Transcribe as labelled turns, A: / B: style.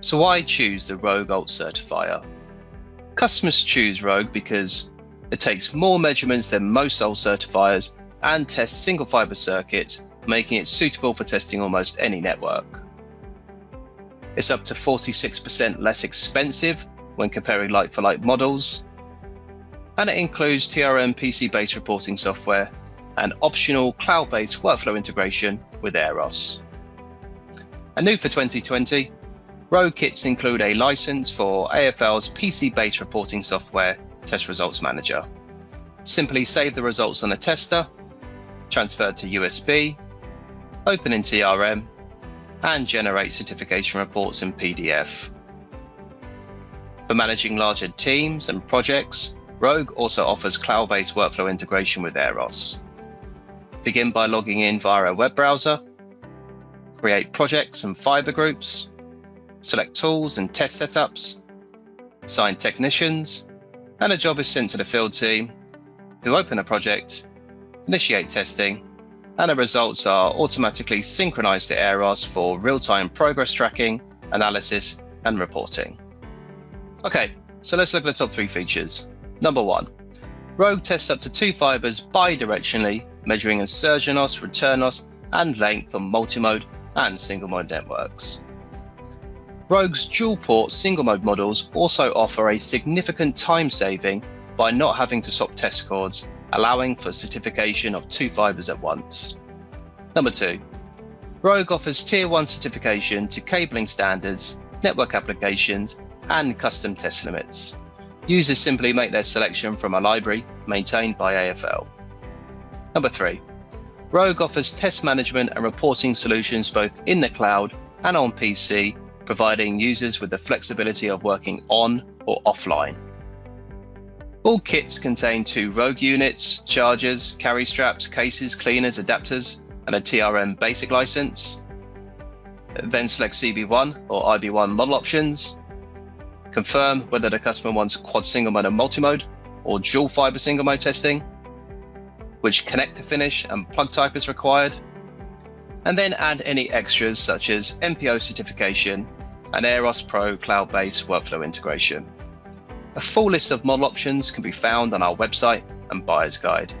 A: So why choose the Rogue OLTS Certifier? Customers choose Rogue because it takes more measurements than most OLTS certifiers and tests single fiber circuits, making it suitable for testing almost any network. It's up to 46% less expensive when comparing like for like models, and it includes TRM PC based reporting software and optional cloud based workflow integration with aeRos. And new for 2020, Rogue kits include a license for AFL's PC based reporting software, Test Results Manager. Simply save the results on a tester, transfer to USB, open in TRM, and generate certification reports in PDF. For managing larger teams and projects, Rogue also offers cloud based workflow integration with aeRos. Begin by logging in via a web browser, create projects and fiber groups, select tools and test setups, assign technicians, and a job is sent to the field team who open a project, initiate testing, and the results are automatically synchronized to aeRos for real-time progress tracking, analysis, and reporting. Okay, so let's look at the top three features. Number one, Rogue tests up to two fibers bidirectionally, measuring insertion loss, return loss, and length on multi-mode and single-mode networks. Rogue's dual-port single-mode models also offer a significant time saving by not having to swap test cords, allowing for certification of two fibers at once. Number two, Rogue offers Tier 1 certification to cabling standards, network applications, and custom test limits. Users simply make their selection from a library maintained by AFL. Number three, Rogue offers test management and reporting solutions both in the cloud and on PC, providing users with the flexibility of working on or offline. All kits contain two Rogue units, chargers, carry straps, cases, cleaners, adapters, and a TRM basic license. Then select CB1 or IB1 model options confirm whether the customer wants quad single mode and multi-mode or dual fiber single mode testing, which connector finish and plug type is required, and then add any extras such as MPO certification and aeRos Pro cloud-based workflow integration. A full list of model options can be found on our website and buyer's guide.